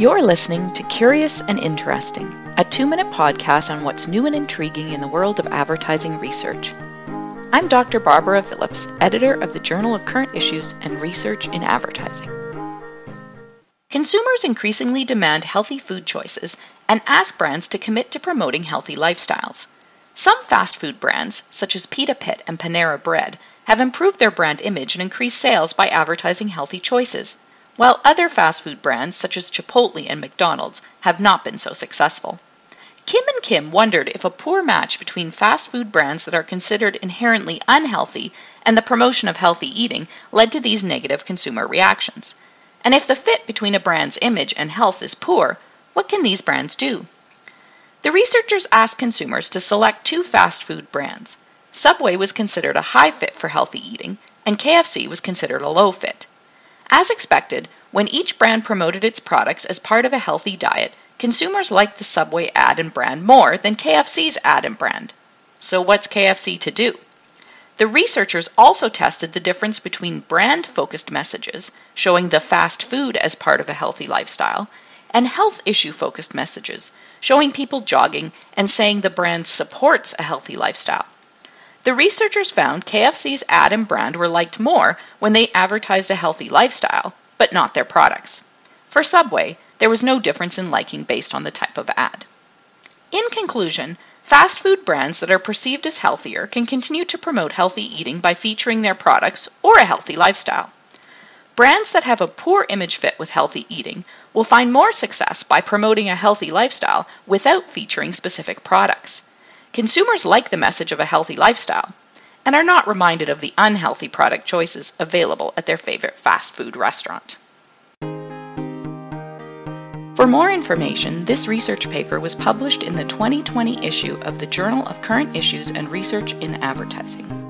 You're listening to Curious and Interesting, a two minute podcast on what's new and intriguing in the world of advertising research. I'm Dr. Barbara Phillips, editor of the Journal of Current Issues and Research in Advertising. Consumers increasingly demand healthy food choices and ask brands to commit to promoting healthy lifestyles. Some fast food brands, such as Pita Pit and Panera Bread, have improved their brand image and increased sales by advertising healthy choices while other fast food brands such as Chipotle and McDonald's have not been so successful. Kim and Kim wondered if a poor match between fast food brands that are considered inherently unhealthy and the promotion of healthy eating led to these negative consumer reactions. And if the fit between a brand's image and health is poor, what can these brands do? The researchers asked consumers to select two fast food brands. Subway was considered a high fit for healthy eating, and KFC was considered a low fit. As expected, when each brand promoted its products as part of a healthy diet, consumers liked the Subway ad and brand more than KFC's ad and brand. So, what's KFC to do? The researchers also tested the difference between brand focused messages, showing the fast food as part of a healthy lifestyle, and health issue focused messages, showing people jogging and saying the brand supports a healthy lifestyle. The researchers found KFC's ad and brand were liked more when they advertised a healthy lifestyle, but not their products. For Subway, there was no difference in liking based on the type of ad. In conclusion, fast food brands that are perceived as healthier can continue to promote healthy eating by featuring their products or a healthy lifestyle. Brands that have a poor image fit with healthy eating will find more success by promoting a healthy lifestyle without featuring specific products. Consumers like the message of a healthy lifestyle and are not reminded of the unhealthy product choices available at their favorite fast food restaurant. For more information, this research paper was published in the 2020 issue of the Journal of Current Issues and Research in Advertising.